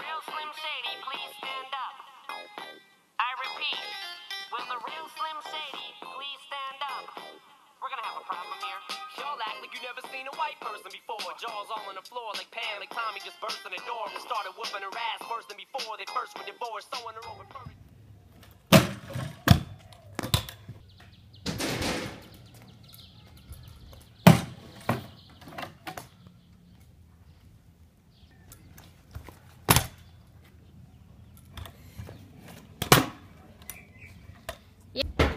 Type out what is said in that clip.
real Slim Shady please stand up? I repeat, will the real Slim Shady please stand up? We're gonna have a problem here. Y'all act like you never seen a white person before. Jaws all on the floor like Pam, like Tommy just burst in the door and started whooping her ass worse than before. They first were divorced, sewing her over. Yeah.